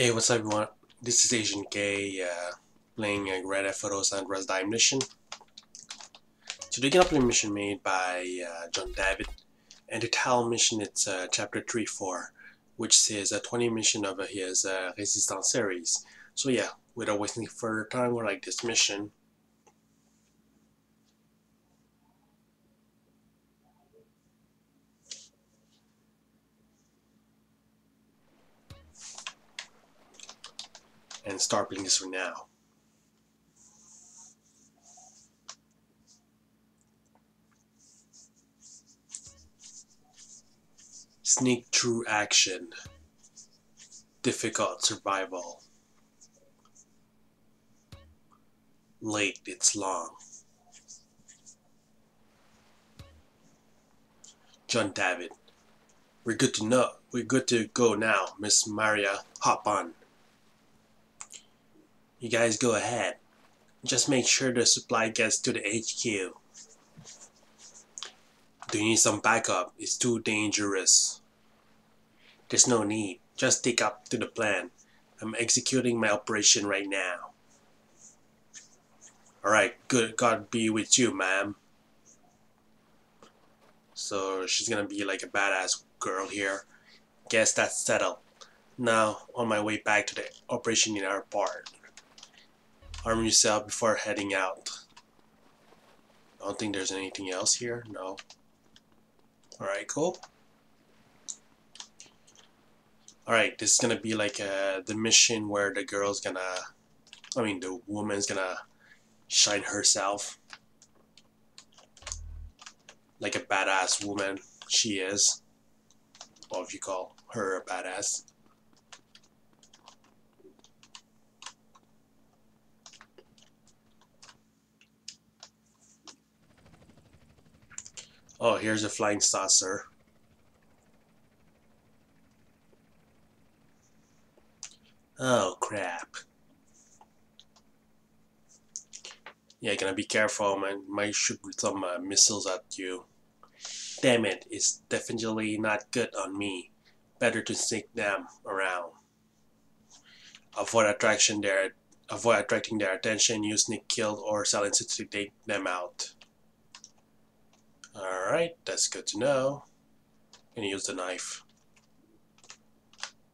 Hey, what's up everyone? This is Asian K uh, playing uh, Grand Theft Auto San Andreas DYOM Mission. Today we're gonna play a mission made by uh, John David and the title mission it's uh, chapter 3-4 which is a 20 mission of his uh, Resistance series. So yeah, without wasting further time, we're like this mission. And start playing this for now. Sneak through action. Difficult survival. Late, it's long. John David. We're good to know. We're good to go now, Miss Maria. Hop on. You guys go ahead. Just make sure the supply gets to the HQ. Do you need some backup? It's too dangerous. There's no need. Just stick up to the plan. I'm executing my operation right now. Alright, good God be with you, ma'am. So she's gonna be like a badass girl here. Guess that's settled. Now, on my way back to the operation in our part. Arm yourself before heading out. I don't think there's anything else here. No. Alright, cool. Alright, this is gonna be like uh, the mission where the girl's gonna, I mean the woman's gonna shine herself. Like a badass woman she is. Or if you call her a badass. Oh, here's a flying saucer. Oh, crap. Yeah, gonna be careful, man. Might shoot some uh, missiles at you. Damn it, it's definitely not good on me. Better to sneak them around. Avoid attraction their avoid attracting their attention, use sneak kill or silence to take them out. Alright, that's good to know. Gonna use the knife.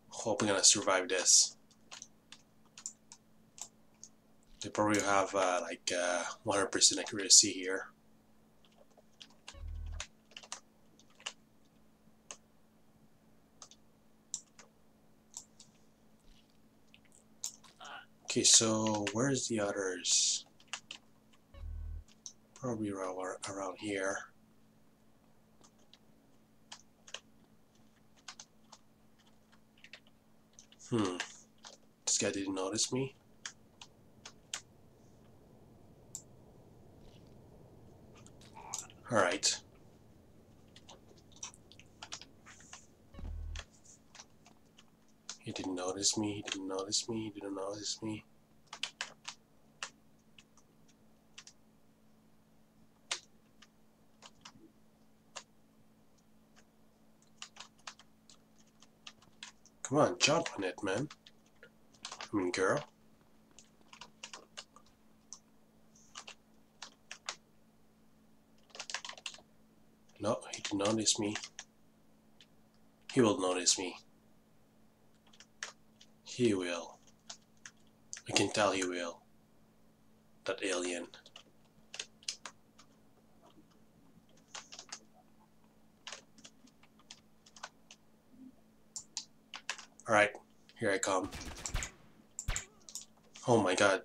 Hope I'm gonna survive this. They probably have uh, like 100% uh, accuracy here. Okay, so where's the others? Probably around, around here. Hmm. This guy didn't notice me. Alright. He didn't notice me, he didn't notice me, he didn't notice me. Come on, jump on it, man. I mean, girl. No, he did not notice me. He will notice me. He will. I can tell he will. That alien. Alright, here I come. Oh my god.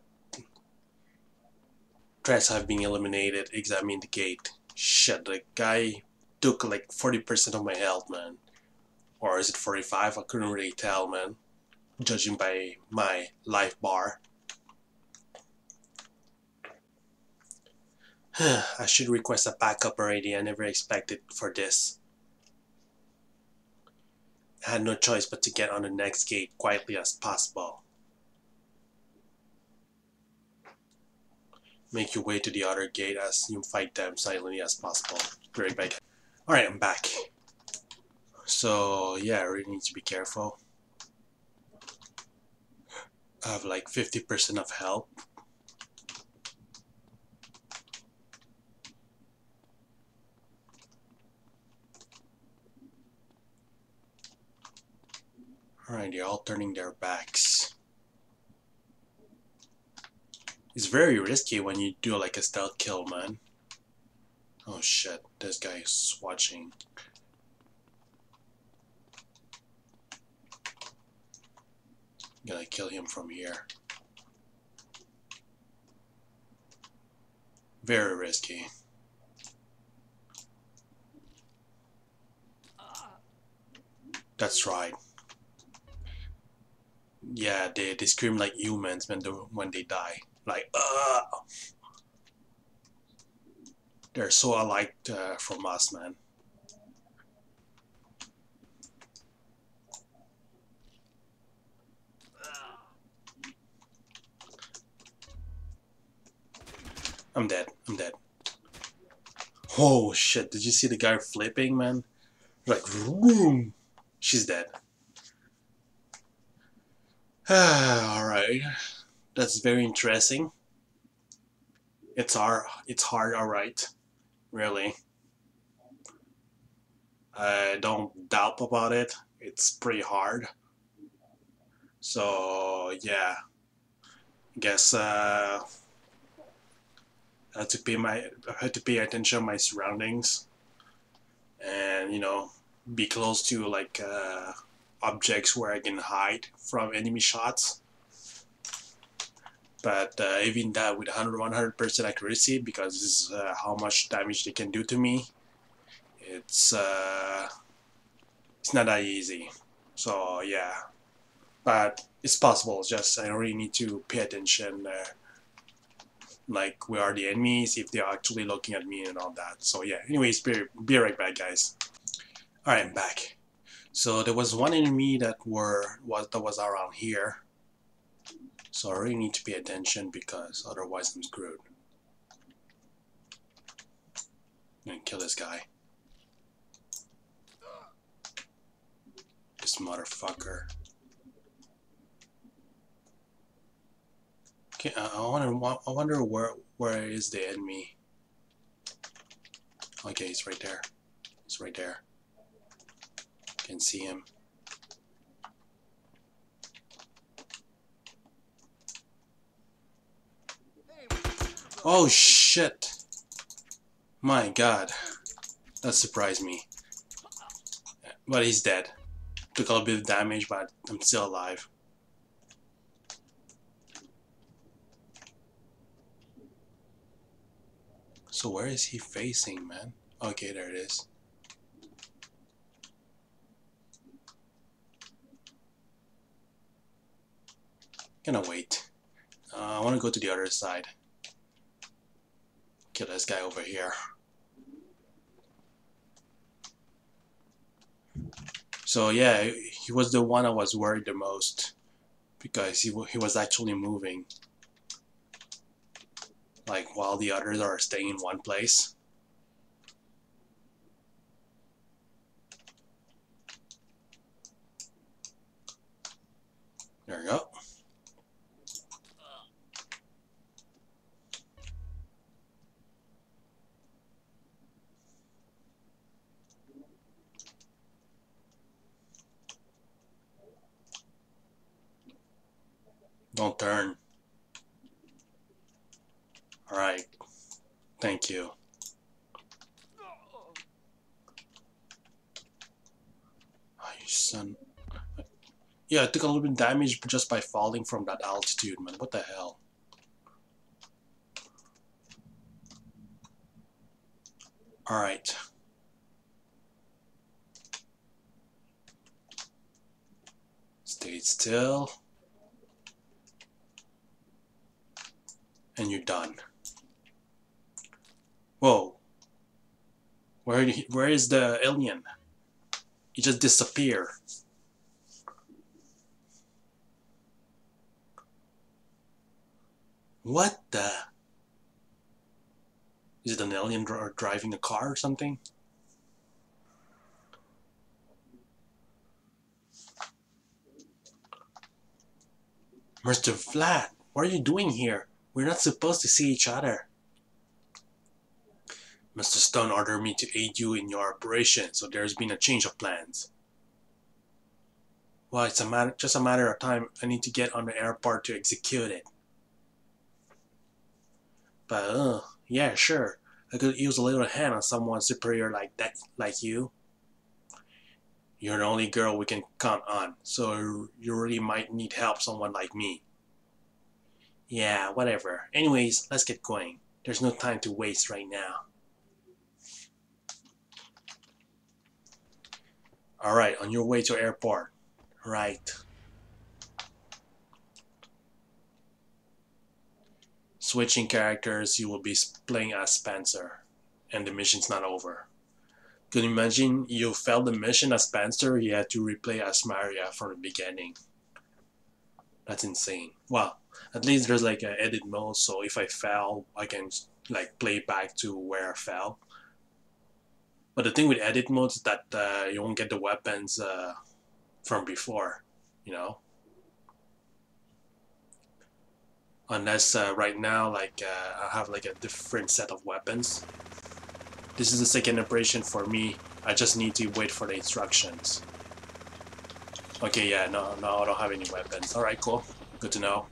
Threats have been eliminated. Examine the gate. Shit, the guy took like 40% of my health, man. Or is it 45? I couldn't really tell, man. Judging by my life bar. I should request a backup already. I never expected for this. Had no choice but to get on the next gate quietly as possible. Make your way to the other gate as you fight them silently as possible. Very big. Alright, I'm back. So, yeah, I really need to be careful. I have like 50% of health. Alright, they're all turning their backs. It's very risky when you do like a stealth kill, man. Oh shit, this guy is watching. Gotta kill him from here. Very risky. That's right. Yeah, they, they scream like humans when they, when they die. Like, uh They're so alike uh, from us, man. I'm dead. I'm dead. Oh shit, did you see the guy flipping, man? Like, boom! She's dead. alright. That's very interesting. It's hard, it's hard, alright. Really. I don't doubt about it. It's pretty hard. So, yeah. I guess, uh, I had to pay my I had to pay attention to my surroundings and you know be close to like uh, objects where I can hide from enemy shots. But uh, even that with 100 percent accuracy because this is uh, how much damage they can do to me it's uh, it's not that easy. So yeah. But it's possible just I really need to pay attention uh, like where are the enemies if they're actually looking at me and all that. So yeah. Anyways be, be right back guys. Alright I'm back so there was one enemy that were was that was around here so I really need to pay attention because otherwise I'm screwed I'm gonna kill this guy this motherfucker Okay, I wonder. I wonder where where is the enemy? Okay, he's right there. He's right there. Can see him. Oh shit! My god. That surprised me. But he's dead. Took a little bit of damage, but I'm still alive. So where is he facing, man? Okay, there it is. Gonna wait. Uh, I want to go to the other side. Kill this guy over here. So yeah, he was the one I was worried the most because he, he was actually moving like while the others are staying in one place. There we go. Turn. Alright. Thank you. Oh, you son. Yeah, I took a little bit of damage just by falling from that altitude, man. What the hell? Alright. Stay still. And you're done. Whoa. Where where is the alien? He just disappeared. What the? Is it an alien dr driving a car or something? Mr. Flat, what are you doing here? We're not supposed to see each other. Mr. Stone ordered me to aid you in your operation, so there's been a change of plans. Well, it's a matter, just a matter of time. I need to get on the airport to execute it. But, uh, yeah, sure. I could use a little hand on someone superior like that, like you. You're the only girl we can count on, so you really might need help someone like me. Yeah, whatever. Anyways, let's get going. There's no time to waste right now. Alright, on your way to airport. Right. Switching characters, you will be playing as Spencer. And the mission's not over. Could you imagine you failed the mission as Spencer, you had to replay as Maria from the beginning. That's insane. Well, at least there's like an edit mode, so if I fail, I can like play back to where I fell. But the thing with edit mode is that uh, you won't get the weapons uh, from before, you know? Unless uh, right now, like, uh, I have like a different set of weapons. This is the second operation for me. I just need to wait for the instructions. Okay, yeah, no, no, I don't have any weapons. Alright, cool. Good to know.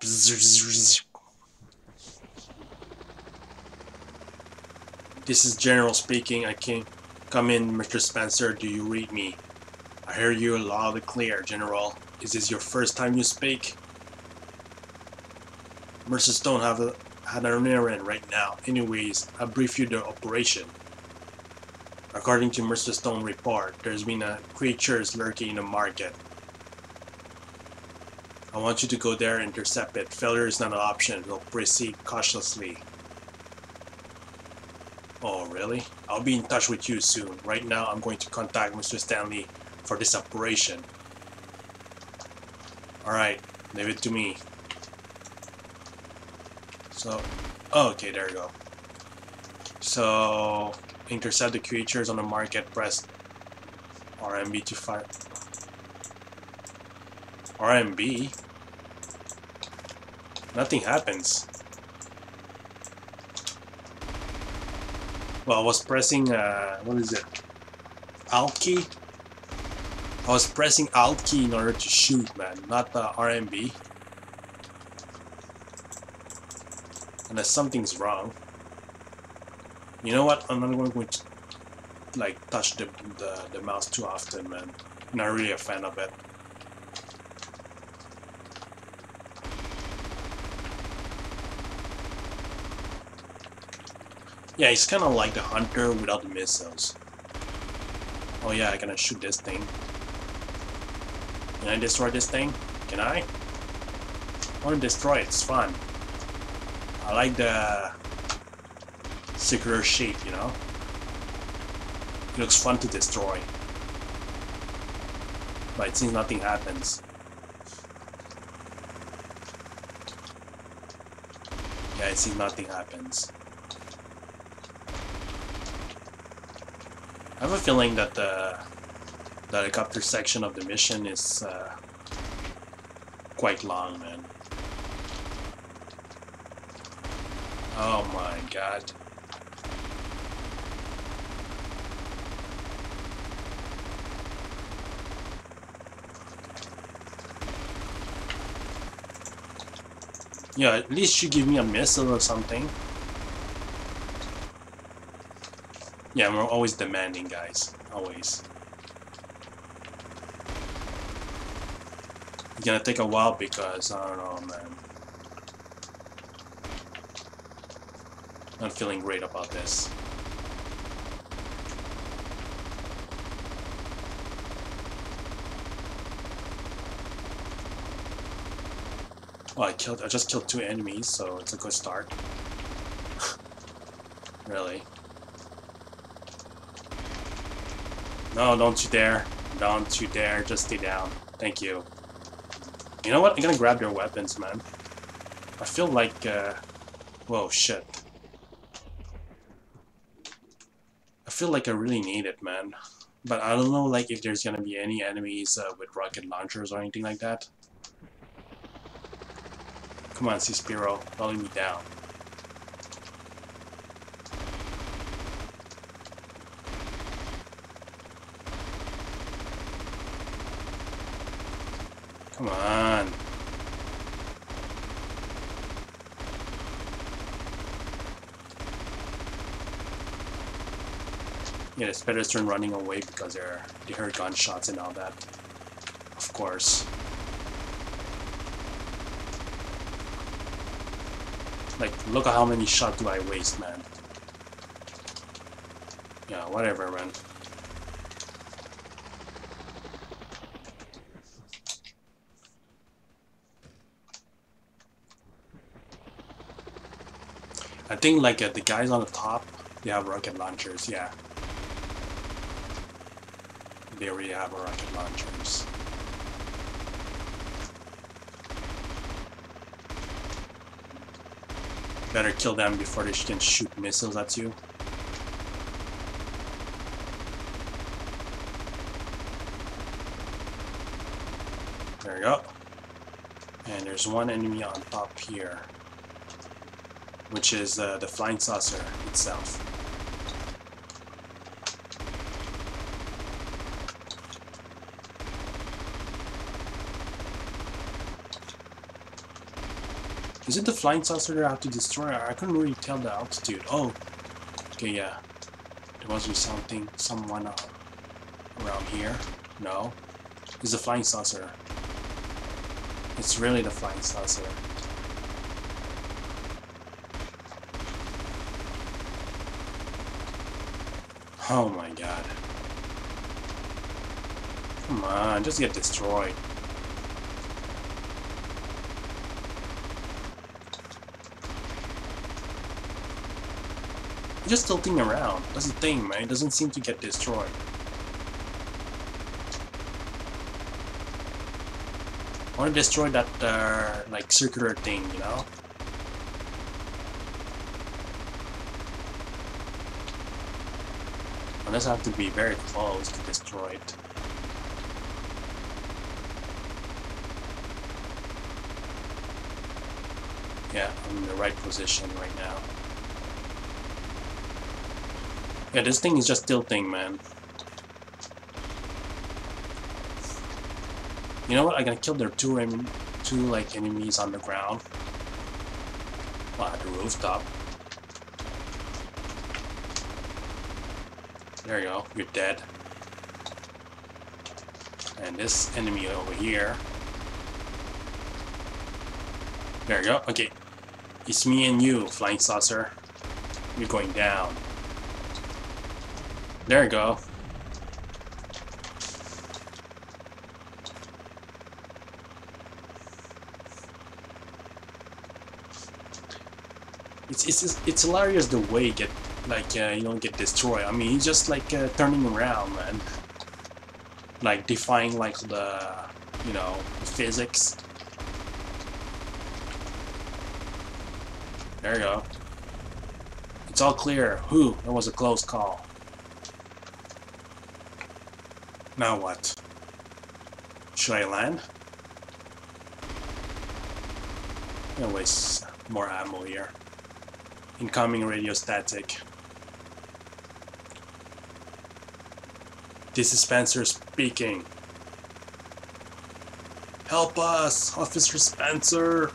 This is General speaking. I can come in, Mr. Spencer. Do you read me? I hear you loud and clear, General. Is this your first time you speak? Mr. Stone have a, had an errand right now. Anyways, I'll brief you the operation. According to Mr. Stone report, there's been a creatures lurking in the market. I want you to go there and intercept it. Failure is not an option. We'll proceed cautiously. Oh, really? I'll be in touch with you soon. Right now, I'm going to contact Mr. Stanley for this operation. Alright, leave it to me. So, oh, okay, there you go. So, intercept the creatures on the market, press RMB to fire. RMB? Nothing happens. Well, I was pressing, uh, what is it? Alt key? I was pressing Alt key in order to shoot, man, not the RMB. Unless something's wrong. You know what? I'm not going to like touch the, the, the mouse too often, man. Not really a fan of it. Yeah, it's kind of like the hunter without the missiles. Oh yeah, I gotta shoot this thing. Can I destroy this thing? Can I? I want to destroy it, it's fun. I like the circular shape, you know? It looks fun to destroy. But it seems nothing happens. Yeah, it seems nothing happens. I have a feeling that the, the helicopter section of the mission is uh, quite long, man. Oh my god. Yeah, at least you give me a missile or something. Yeah, we're always demanding, guys. Always. It's gonna take a while because, I don't know, man. I'm feeling great about this. Oh, I killed- I just killed two enemies, so it's a good start. really. No, don't you dare. Don't you dare. Just stay down. Thank you. You know what? I'm gonna grab your weapons, man. I feel like, uh... Whoa, shit. I feel like I really need it, man. But I don't know, like, if there's gonna be any enemies uh, with rocket launchers or anything like that. Come on, Cispiro, follow me down. Come on. Yeah, it's better than running away because they're they heard gunshots and all that. Of course. Like, look at how many shots do I waste, man. Yeah, whatever, man. I think like uh, the guys on the top, they have rocket launchers, yeah. They already have rocket launchers. Better kill them before they can shoot missiles at you. There we go. And there's one enemy on top here which is uh, the flying saucer itself. Is it the flying saucer that I have to destroy? I couldn't really tell the altitude. Oh, okay, yeah. There must be something, someone uh, around here. No, it's the flying saucer. It's really the flying saucer. Oh my god. Come on, just get destroyed. Just tilting around. That's the thing, man. It doesn't seem to get destroyed. I want to destroy that, uh, like, circular thing, you know? Unless I have to be very close to destroy it. Yeah, I'm in the right position right now. Yeah, this thing is just tilting, man. You know what? I'm gonna kill their two, two like enemies on the ground. Wow, the rooftop. There you go, you're dead. And this enemy over here. There you go, okay. It's me and you, flying saucer. You're going down. There you go. It's, it's, it's hilarious the way you get like uh, you don't get destroyed. I mean, he's just like uh, turning around, man. Like defying like the you know physics. There you go. It's all clear. Who? That was a close call. Now what? Should I land? Anyways, more ammo here. Incoming radio static. This is Spencer speaking. Help us, Officer Spencer!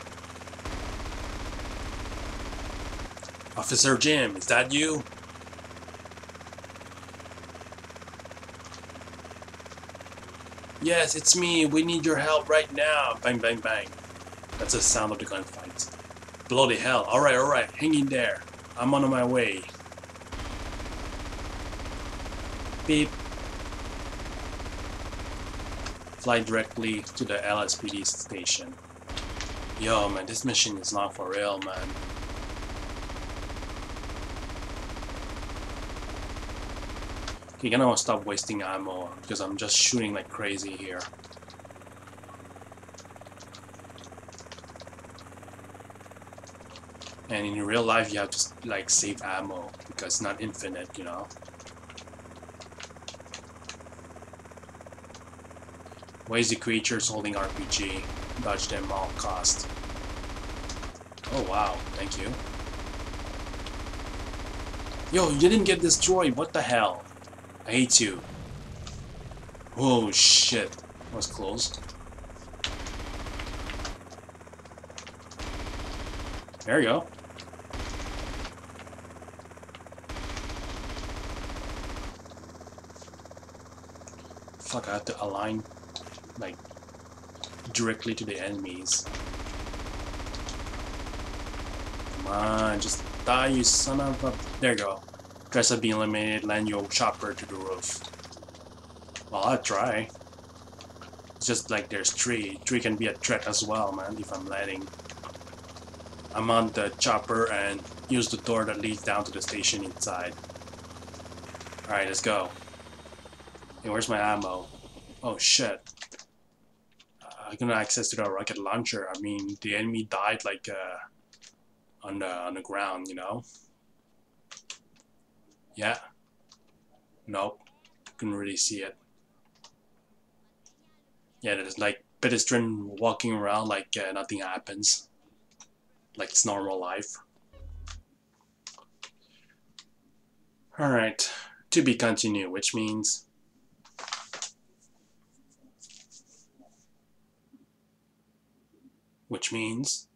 Officer Jim, is that you? Yes, it's me. We need your help right now. Bang, bang, bang. That's the sound of the gunfights. Bloody hell. Alright, alright. Hang in there. I'm on my way. Beep fly directly to the LSPD station. Yo, man, this mission is not for real, man. You're gonna stop wasting ammo because I'm just shooting like crazy here. And in real life, you have to like save ammo because it's not infinite, you know. Lazy creatures holding RPG. Dodge them all cost. Oh wow, thank you. Yo, you didn't get destroyed, what the hell? I hate you. Oh shit, that was close. There you go. Fuck, I have to align, like, directly to the enemies. Come on, just die, you son of a... There you go. Dress up being eliminated, land your chopper to the roof. Well, I'll try. It's just like there's tree. Tree can be a threat as well, man, if I'm landing. I'm on the chopper and use the door that leads down to the station inside. Alright, let's go. Hey, where's my ammo? Oh shit. Uh, I can access to the rocket launcher. I mean, the enemy died like uh, on the on the ground, you know. Yeah. Nope. Couldn't really see it. Yeah, there's like pedestrian walking around like uh, nothing happens like it's normal life. Alright, to be continued, which means which means